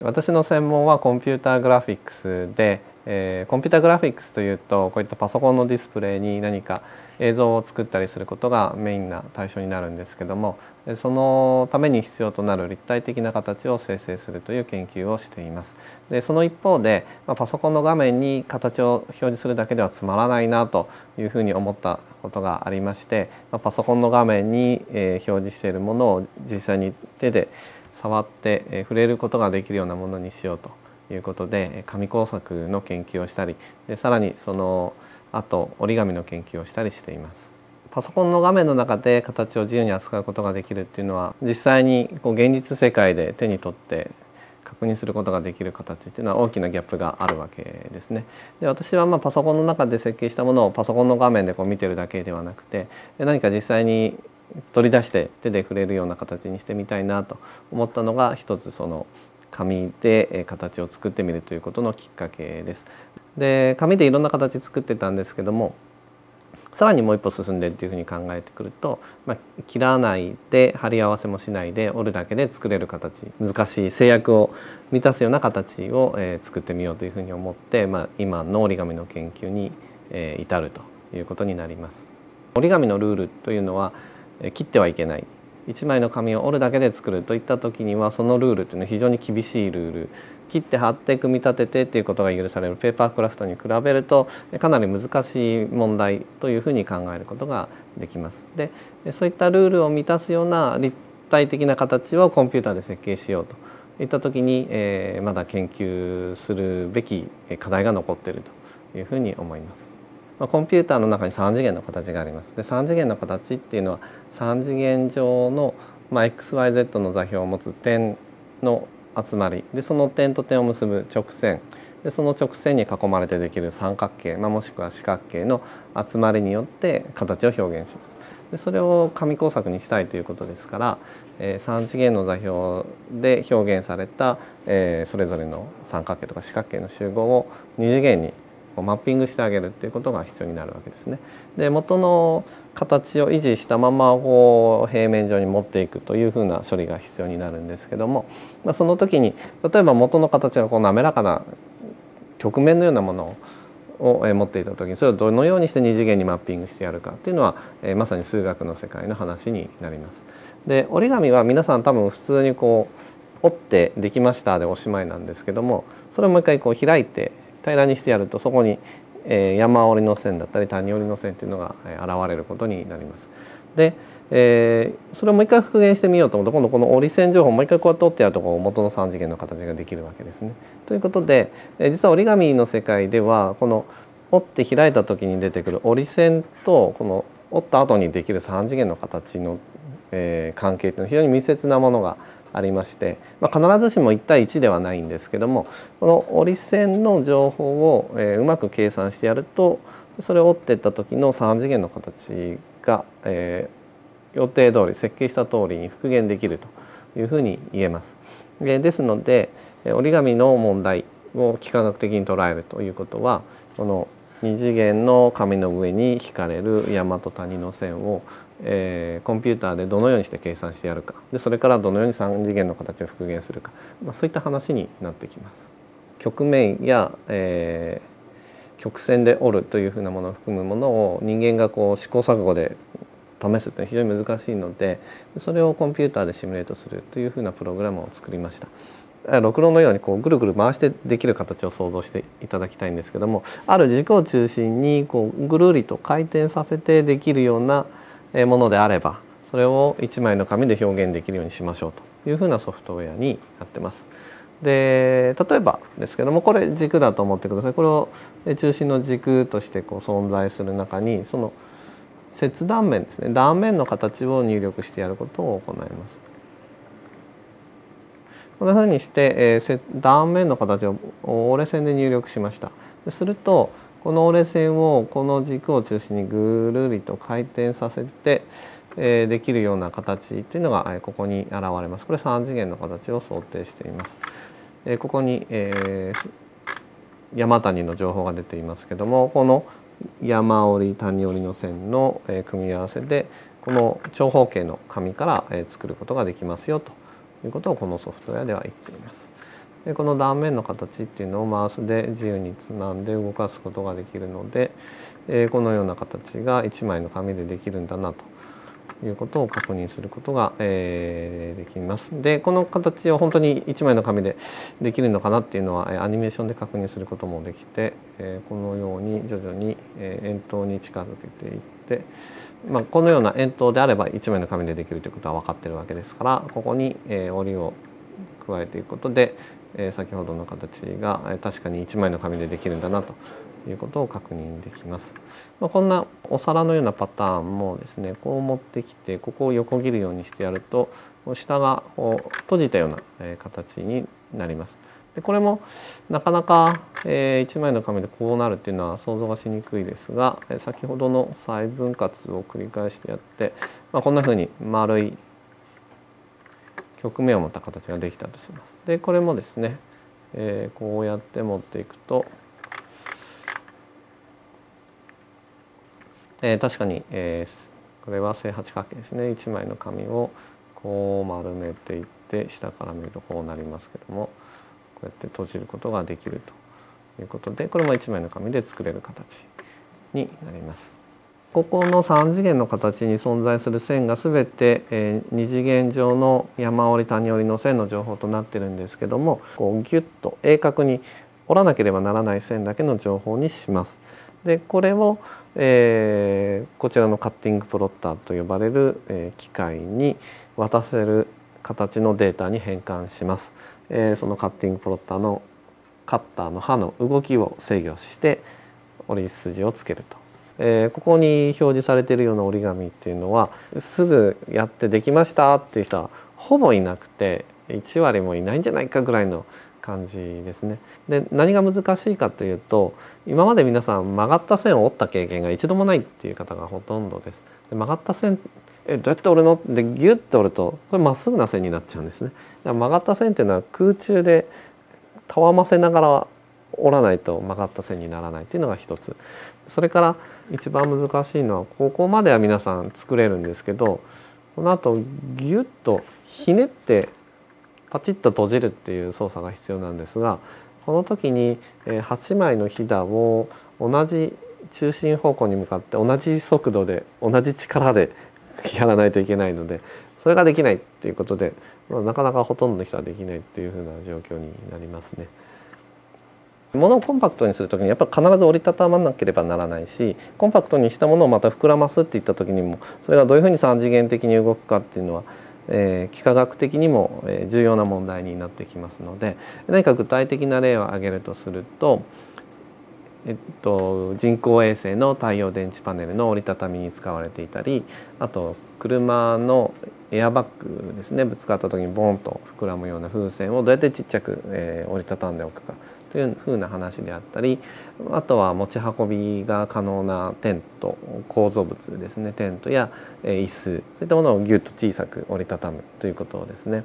私の専門はコンピューターグラフィックスで、えー、コンピューターグラフィックスというとこういったパソコンのディスプレイに何か映像を作ったりすることがメインな対象になるんですけどもそのために必要となる立体的な形を生成するという研究をしています。でその一方で、まあ、パソコンの画面に形を表示するだけではつまらないなというふうに思ったことがありまして、まあ、パソコンの画面に、えー、表示しているものを実際に手で触って触れることができるようなものにしようということで紙工作の研究をしたりでさらにその後折り紙の研究をしたりしています。パソコンの画面の中で形を自由に扱うことができるっていうのは実際にこう現実世界で手に取って確認することができる形っていうのは大きなギャップがあるわけですね。で私はまあパソコンの中で設計したものをパソコンの画面でこう見てるだけではなくて何か実際に取り出して手で触れるような形にしてみたいなと思ったのが一つその紙で形を作ってみるということのきっかけです。で紙でいろんな形作ってたんですけどもさらにもう一歩進んでっていうふうに考えてくると、まあ、切らないで貼り合わせもしないで折るだけで作れる形難しい制約を満たすような形を、えー、作ってみようというふうに思って、まあ、今の折り紙の研究に、えー、至るということになります。折り紙のルールというのは切ってはいけない1枚の紙を折るだけで作るといった時にはそのルールというのは非常に厳しいルール切って貼って組み立ててっていうことが許されるペーパークラフトに比べるとかなり難しい問題というふうに考えることができます。でそういったルールを満たすような立体的な形をコンピューターで設計しようといった時に、えー、まだ研究するべき課題が残っているというふうに思います。まあ、コンピューターの中に3次元の形があります。で3次元の形っていうのは3次元上の、まあ、XYZ の座標を持つ点の集まりでその点と点を結ぶ直線でその直線に囲まれてできる三角形、まあ、もしくは四角形の集まりによって形を表現します。でそれを紙工作にしたいということですから、えー、3次元の座標で表現された、えー、それぞれの三角形とか四角形の集合を2次元にこうマッピングしてあげるっていうことが必要になるわけですね。で元の形を維持したままこう平面上に持っていくというふうな処理が必要になるんですけども、まあ、その時に例えば元の形がこう滑らかな曲面のようなものを持っていた時にそれをどのようにして二次元にマッピングしてやるかっていうのはまさに数学の世界の話になります。で折り紙は皆さん多分普通にこう折ってできましたでおしまいなんですけどもそれをもう一回こう開いて平らにしてやるとそこに山折りの線だったり谷折りの線というのが現れることになります。で、えー、それをもう一回復元してみようと思うと今度この折り線情報をもう一回こうやって折ってやるとこう元の3次元の形ができるわけですね。ということで、え実は折り紙の世界ではこの折って開いた時に出てくる折り線とこの折った後にできる3次元の形の、え、関係というのは非常に密接なものがありまして、まあ、必ずしも1対1ではないんですけどもこの折り線の情報を、え、うまく計算してやるとそれを折っていった時の3次元の形が、えー、予定通り設計した通りに復元できるというふうに言えます。ですので折り紙の問題を幾何学的に捉えるということはこの2次元の紙の上に引かれる山と谷の線をえー、コンピューターでどのようにして計算してやるかでそれからどのように3次元の形を復元するか、まあ、そういった話になってきます。曲面や、えー、曲線で折るというふうなものを含むものを人間がこう試行錯誤で試すというのは非常に難しいのでそれをコンピューターでシミュレートするというふうなプログラムを作りました。ろのようにこうぐるぐる回してできる形を想像していただきたいんですけどもある軸を中心にこうぐるりと回転させてできるようなものであればそれを1枚の紙で表現できるようにしましょうというふうなソフトウェアになってます。で例えばですけどもこれ軸だと思ってくださいこれを中心の軸としてこう存在する中にその切断面ですね断面の形を入力してやることを行います。こんなふうにして、えー、断面の形を折れ線で入力しました。するとこの折れ線をこの軸を中心にぐるりと回転させて、えできるような形というのがここに現れます。これ3次元の形を想定しています。えここに、え山谷の情報が出ていますけどもこの山折り谷折りの線の組み合わせでこの長方形の紙から作ることができますよということをこのソフトウェアでは言っています。でこの断面の形っていうのをマウスで自由につまんで動かすことができるので、えー、このような形が1枚の紙でできるんだなということを確認することが、えー、できます。でこの形を本当に1枚の紙でできるのかなっていうのはアニメーションで確認することもできて、えー、このように徐々に、円筒に近づけていって、まあ、このような円筒であれば1枚の紙でできるということは分かってるわけですからここに、え折りを加えていくことで、え先ほどの形が確かに1枚の紙でできるんだなということを確認できます。まあ、こんなお皿のようなパターンもですねこう持ってきてここを横切るようにしてやると下がこう閉じたような形になります。でこれもなかなか、え1枚の紙でこうなるっていうのは想像がしにくいですが先ほどの再分割を繰り返してやって、ま、こんなふうに丸い曲面を持った形ができたとします。でこれもですね、えー、こうやって持っていくと、えー、確かに、えー、これは正八角形ですね1枚の紙をこう丸めていって下から見るとこうなりますけどもこうやって閉じることができるということでこれも1枚の紙で作れる形になります。ここの3次元の形に存在する線が全て、えー、2次元上の山折り谷折りの線の情報となってるんですけどもこうギュッと鋭角に折らなければならない線だけの情報にします。でこれを、えー、こちらのカッティングプロッターと呼ばれる、えー、機械に渡せる形のデータに変換します。えー、そのカッティングプロッターのカッターの刃の動きを制御して折り筋をつけるとえー、ここに表示されているような折り紙っていうのはすぐやってできましたっていう人はほぼいなくて1割もいないんじゃないかぐらいの感じですね。で何が難しいかというと今まで皆さん曲がった線を折った経験が一度もないっていう方がほとんどです。で曲がった線えどうやって折るの？でギュッと折るとこれまっすぐな線になっちゃうんですね。曲がった線っていうのは空中でたわませながら折らないと曲がった線にならないっていうのが一つそれから一番難しいのはここまでは皆さん作れるんですけどこの後ギュッとひねってパチッと閉じるっていう操作が必要なんですがこの時に8枚のひだを同じ中心方向に向かって同じ速度で同じ力でやらないといけないのでそれができないっていうことで、まあ、なかなかほとんどの人はできないっていうふうな状況になりますね。物をコンパクトにする時にやっぱ必ず折りたたまなければならないしコンパクトにしたものをまた膨らますっていった時にもそれがどういうふうに3次元的に動くかっていうのは、えー、幾何学的にも重要な問題になってきますので何か具体的な例を挙げるとすると、えっと、人工衛星の太陽電池パネルの折りたたみに使われていたりあと車のエアバッグですねぶつかった時にボンと膨らむような風船をどうやってちっちゃく、えー、折りたたんでおくか。というふうな話であったりあとは持ち運びが可能なテント構造物ですねテントや椅子そういったものをギュッと小さく折りたたむということですね。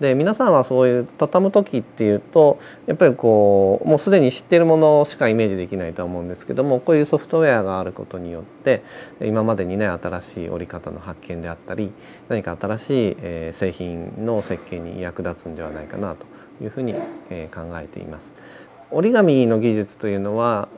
で皆さんはそういう畳む時っていうとやっぱりこうもうすでに知っているものしかイメージできないと思うんですけどもこういうソフトウェアがあることによって今までにない新しい折り方の発見であったり何か新しい製品の設計に役立つんではないかなというふうに考えています。折り紙の技術というのは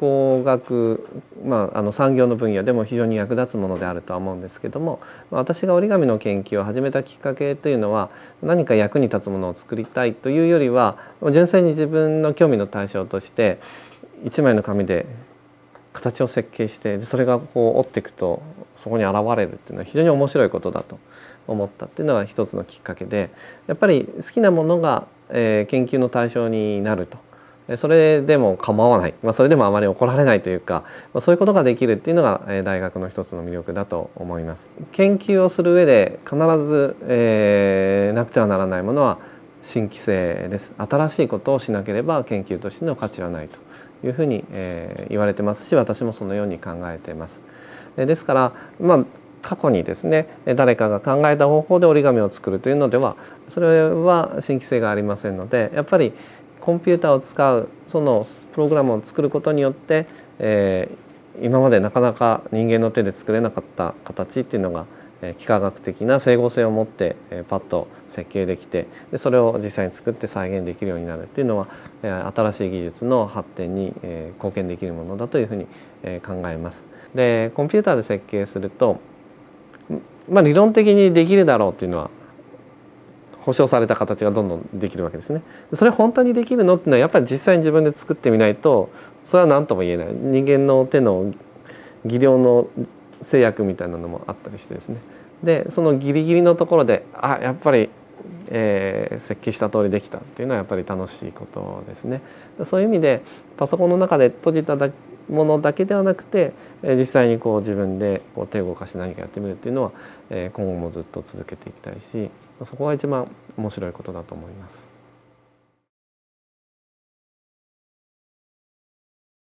工学、まあ、あの産業の分野でも非常に役立つものであるとは思うんですけども私が折り紙の研究を始めたきっかけというのは何か役に立つものを作りたいというよりは純粋に自分の興味の対象として一枚の紙で形を設計してそれがこう折っていくとそこに現れるっていうのは非常に面白いことだと思ったっていうのが一つのきっかけでやっぱり好きなものがえ研究の対象になると。それでも構わない、まあ、それでもあまり怒られないというか、まあ、そういうことができるっていうのが大学の一つの魅力だと思います。研究をする上で必ず、えー、なくてはならないものは新規性です。新しいことをしなければ研究としての価値はないというふうに、えー、言われてますし私もそのように考えてます。ですから、まあ、過去にですね誰かが考えた方法で折り紙を作るというのではそれは新規性がありませんのでやっぱりコンピューターを使うそのプログラムを作ることによって、えー、今までなかなか人間の手で作れなかった形っていうのが、幾何学的な整合性を持ってパッと設計できてでそれを実際に作って再現できるようになるっていうのは新しい技術の発展に貢献できるものだというふうに考えます。でコンピューターで設計すると、まあ、理論的にできるだろうっていうのは保証された形がどんどんできるわけですね。それ本当にできるのっていうのはやっぱり実際に自分で作ってみないとそれは何とも言えない人間の手の技量の制約みたいなのもあったりしてですねでそのギリギリのところであやっぱり、えー、設計した通りできたっていうのはやっぱり楽しいことですね。そういう意味でパソコンの中で閉じたものだけではなくて実際にこう自分でこう手を動かして何かやってみるっていうのは今後もずっと続けていきたいしそこが一番面白いことだと思います。